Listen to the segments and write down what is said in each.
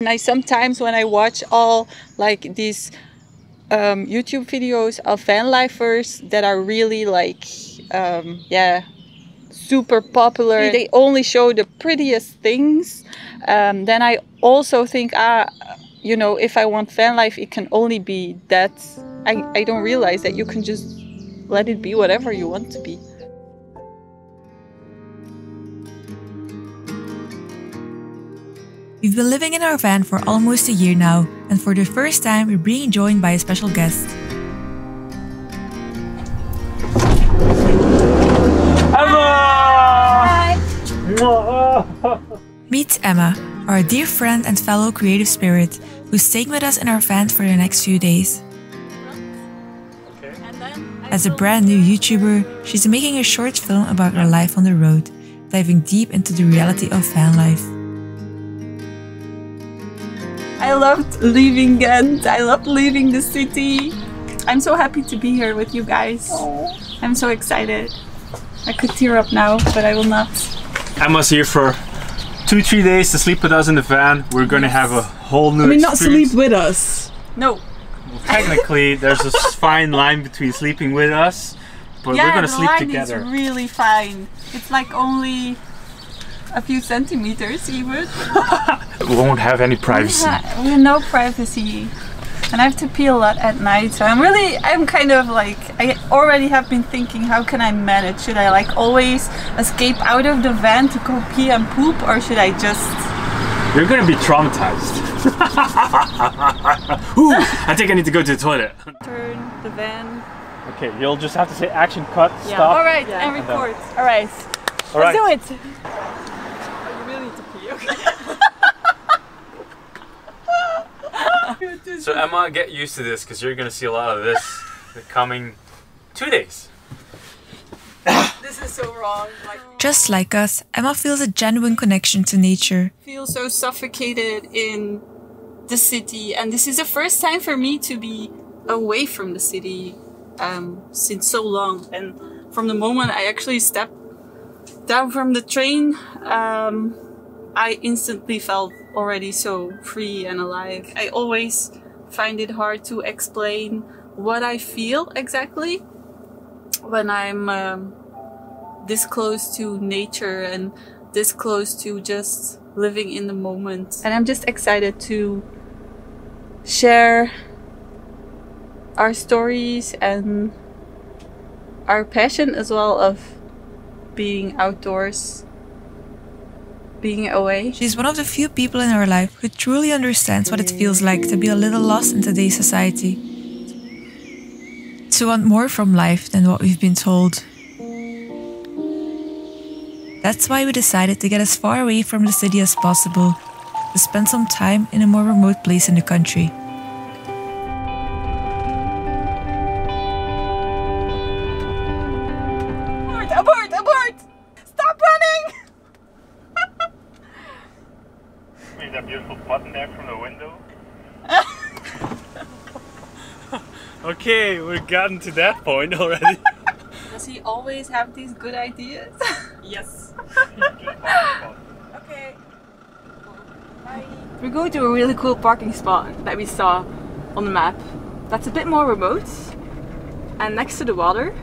And I sometimes when I watch all like these um, YouTube videos of van lifers that are really like um, yeah super popular they only show the prettiest things. Um, then I also think ah you know if I want van life it can only be that. I, I don't realize that you can just let it be whatever you want to be We've been living in our van for almost a year now, and for the first time, we're being joined by a special guest. Emma! Meet Emma, our dear friend and fellow creative spirit, who's staying with us in our van for the next few days. As a brand new YouTuber, she's making a short film about her life on the road, diving deep into the reality of van life. Loved leaving Ghent. I loved leaving the city. I'm so happy to be here with you guys. I'm so excited. I could tear up now, but I will not. Emma's here for two, three days to sleep with us in the van. We're gonna have a whole new I mean, not sleep with us. No. Technically, there's a fine line between sleeping with us, but yeah, we're gonna sleep together. Yeah, the sleep line together. is really fine. It's like only a few centimeters even. we won't have any privacy. Yeah, we have no privacy. And I have to pee a lot at night, so I'm really, I'm kind of like, I already have been thinking, how can I manage? Should I like always escape out of the van to go pee and poop, or should I just You're gonna be traumatized. Ooh, I think I need to go to the toilet. turn the van? Okay, you'll just have to say action, cut, Yeah. stop. All right, Yeah. and record. All right, All right. let's do it. You really need to pee, okay? So Emma, get used to this because you're gonna see a lot of this the coming two days. This is so wrong. Like, Just like us, Emma feels a genuine connection to nature. feel so suffocated in the city, and this is the first time for me to be away from the city um, since so long. And from the moment I actually stepped down from the train, um, I instantly felt already so free and alive. I always find it hard to explain what I feel exactly when I'm um, this close to nature and this close to just living in the moment. And I'm just excited to share our stories and our passion as well of being outdoors, being away. She's one of the few people in our life who truly understands what it feels like to be a little lost in today's society. To want more from life than what we've been told. That's why we decided to get as far away from the city as possible, to spend some time in a more remote place in the country. Gotten to that point already. Does he always have these good ideas? yes. okay. We're going to a really cool parking spot that we saw on the map. That's a bit more remote and next to the water.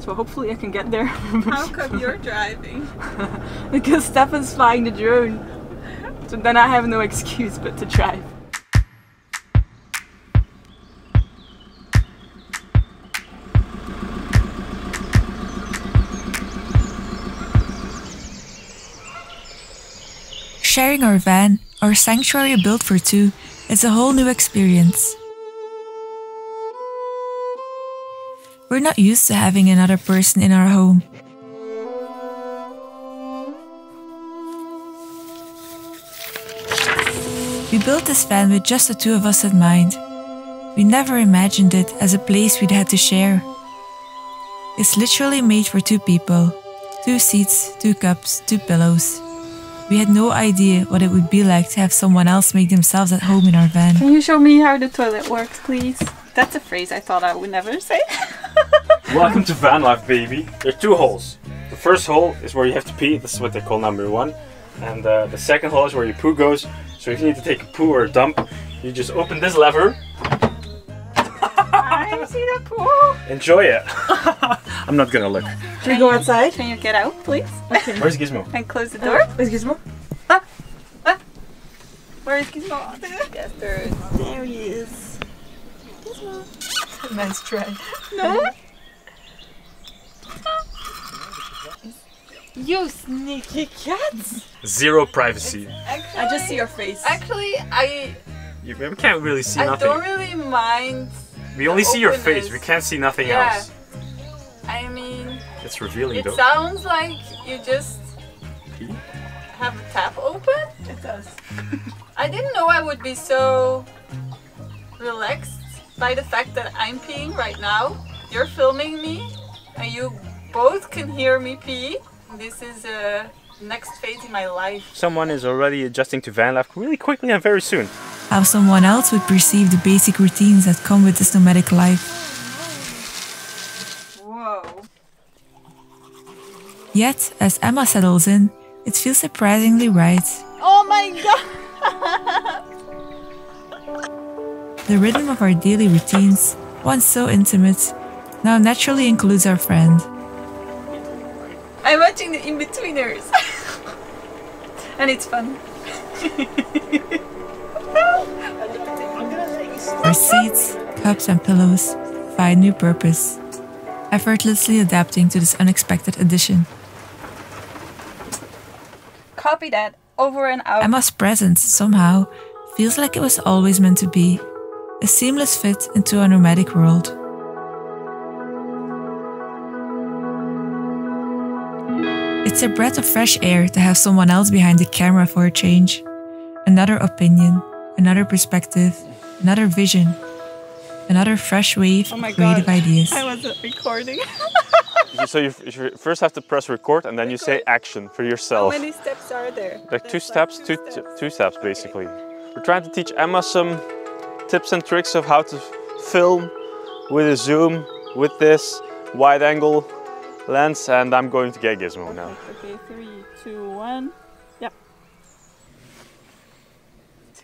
So hopefully I can get there. How come you're driving? because Stefan's flying the drone. So then I have no excuse but to drive. Sharing our van, our sanctuary built for two, is a whole new experience. We're not used to having another person in our home. We built this van with just the two of us in mind. We never imagined it as a place we'd had to share. It's literally made for two people two seats, two cups, two pillows. We had no idea what it would be like to have someone else make themselves at home in our van. Can you show me how the toilet works, please? That's a phrase I thought I would never say. Welcome to van life, baby. There are two holes. The first hole is where you have to pee. This is what they call number one. And uh, the second hole is where your poo goes. So if you need to take a poo or a dump, you just open this lever. I see the pool. Enjoy it. I'm not gonna look. Can we go outside? Can you get out, please? Where's Gizmo? And close the door. Where's Gizmo? ah Where is Gizmo? Yes, there is. There he is. Gizmo. Nice try. No? You sneaky cats! Zero privacy. Actually, I just see your face. Actually, I You, we can't really see I nothing. I don't really mind. We only see your face. We can't see nothing Yeah. else. I mean, It's revealing it though. sounds like you just have a tap open. It does. I didn't know I would be so relaxed by the fact that I'm peeing right now. You're filming me, and you both can hear me pee. This is a next phase in my life. Someone is already adjusting to van life really quickly and very soon. How someone else would perceive the basic routines that come with this nomadic life. Yet, as Emma settles in, it feels surprisingly right. Oh my god! The rhythm of our daily routines, once so intimate, now naturally includes our friend. I'm watching the Inbetweeners. and it's fun. Our seats, cups, and pillows find new purpose, effortlessly adapting to this unexpected addition. Copy that. Over and out. Emma's presence, somehow, feels like it was always meant to be a seamless fit into a nomadic world. It's a breath of fresh air to have someone else behind the camera for a change. Another opinion, another perspective, another vision, another fresh wave Oh my of creative God. ideas. I wasn't recording. So you, you first have to press record and then you say action for yourself. How many steps are there? Like two There's steps, two, two steps. two steps basically. We're trying to teach Emma some tips and tricks of how to film with a zoom with this wide angle lens and I'm going to get Gizmo now. Okay, three, two, one. Yep.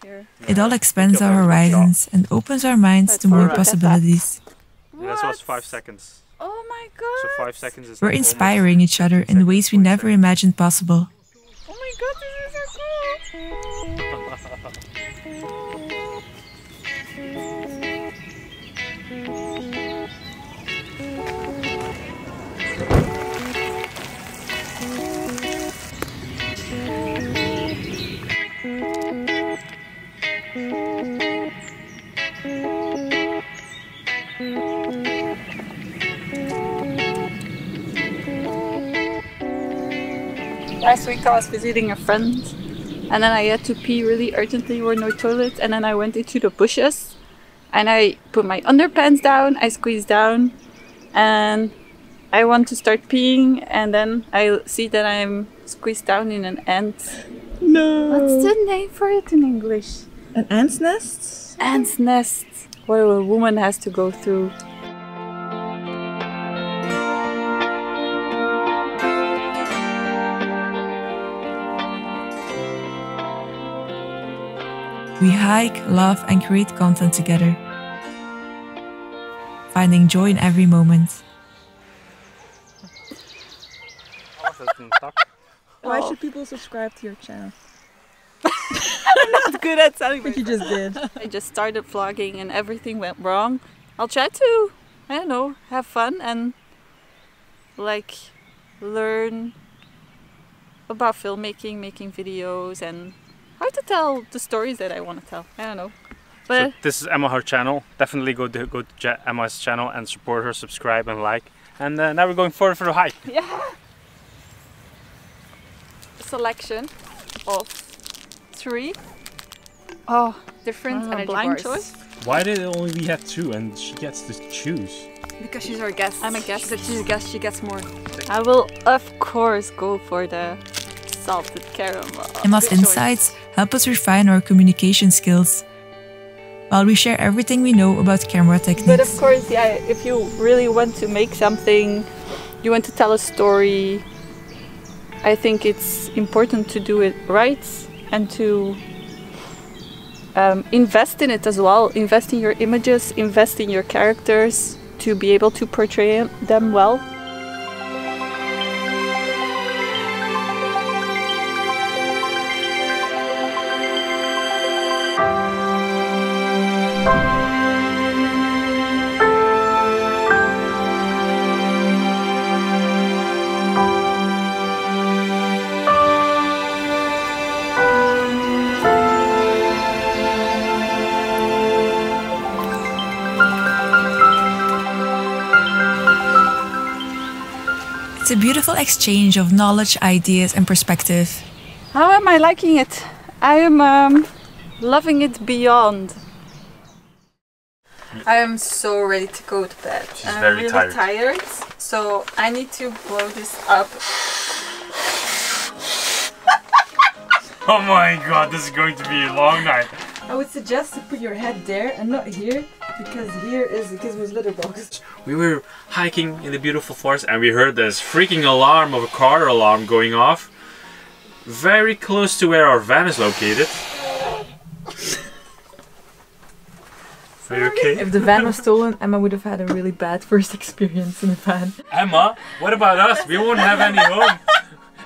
Here. It all expands our horizons and opens our minds to more alright. possibilities. That was five seconds. Oh my god. So five seconds is We're like inspiring each other in ways we never imagined possible. Oh my god, this is so cool. Last week I was visiting a friend and then I had to pee really urgently, there were no toilets, and then I went into the bushes and I put my underpants down, I squeezed down and I want to start peeing and then I see that I'm squeezed down in an ant. No. What's the name for it in English? An ant's nest? Ant's nest. What a woman has to go through. We hike, laugh, and create content together, finding joy in every moment. Why Oh. should people subscribe to your channel? I'm not good at selling I think you just did. I just started vlogging and everything went wrong. I'll try to, I don't know, have fun and like learn about filmmaking, making videos, and how to tell the stories that I want to tell. I don't know. But So this is Emma, her channel. Definitely go to, go to Ja- Emma's channel and support her, subscribe and like. And uh, now we're going forward for the hike. yeah. Selection of three. Oh, different Ah, and blind bars. choice. Why did only we have two and she gets to choose? Because she's our guest. I'm a guest. She said she's a guest, she gets more. I will, of course, go for the salted caramel. Emma's Good choice. insights help us refine our communication skills, while we share everything we know about camera techniques. But of course, yeah, if you really want to make something, you want to tell a story, I think it's important to do it right and to um, invest in it as well. Invest in your images, invest in your characters to be able to portray them well. Beautiful exchange of knowledge, ideas, and perspective. How am I liking it? I am um, loving it beyond. I am so ready to go to bed. She's I'm very really tired. tired, so I need to blow this up. Oh my god, this is going to be a long night. I would suggest to put your head there and not here because here is Gizmo's litter box. We were hiking in the beautiful forest and we heard this freaking alarm of a car alarm going off very close to where our van is located. Are you okay? If the van was stolen, Emma would have had a really bad first experience in the van. Emma, what about us? We won't have any home.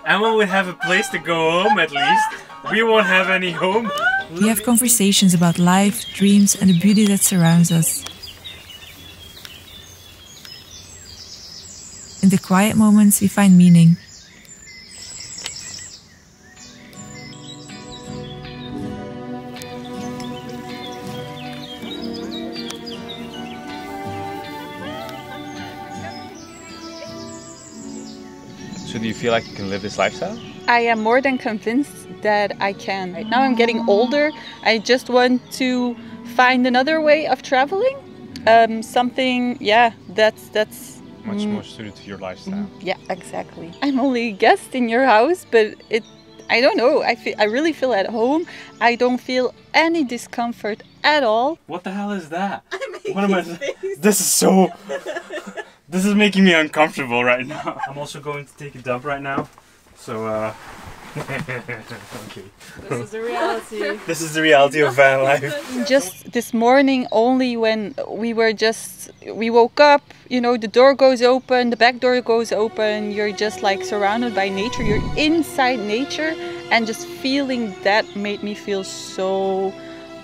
Emma would have a place to go home at least. We won't have any home. We have conversations about life, dreams, and the beauty that surrounds us. In the quiet moments, we find meaning. So do you feel like you can live this lifestyle? I am more than convinced that I can. Right now I'm getting older. I just want to find another way of traveling. Um, something, yeah, that's that's Much Mm. more suited to your lifestyle. yeah, exactly. I'm only a guest in your house, but it I don't know. I feel I really feel at home. I don't feel any discomfort at all. What the hell is that? What am I? This is so. This is making me uncomfortable right now. I'm also going to take a dump right now. So, uh. Okay. This is the reality. This is the reality of van life. just this morning only when we were just we woke up you know the door goes open the back door goes open you're just like surrounded by nature you're inside nature and just feeling that made me feel so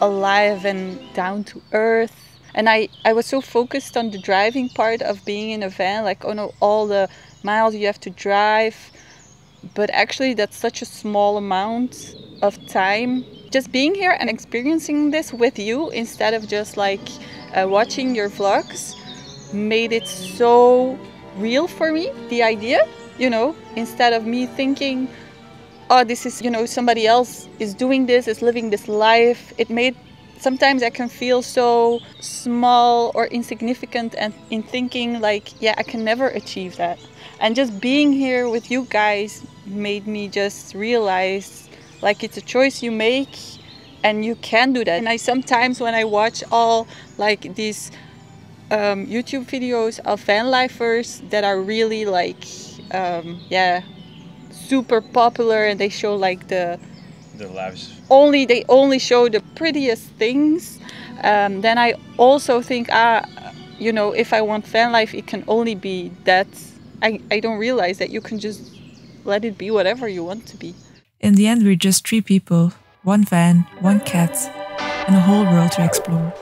alive and down to earth and i i was so focused on the driving part of being in a van like oh no all the miles you have to drive but actually that's such a small amount of time. Just being here and experiencing this with you instead of just like uh, watching your vlogs made it so real for me the idea you know instead of me thinking oh this is you know somebody else is doing this is living this life. It made sometimes i can feel so small or insignificant and in thinking like yeah i can never achieve that. And just being here with you guys made me just realize like it's a choice you make and you can do that and i sometimes when i watch all like these um, youtube videos of van lifers that are really like um, yeah super popular and they show like the The lives. only they only show the prettiest things um, then i also think ah you know if i want van life it can only be that I, I don't realize that you can just let it be whatever you want to be In the end, we're just three people one van, one cat, and a whole world to explore.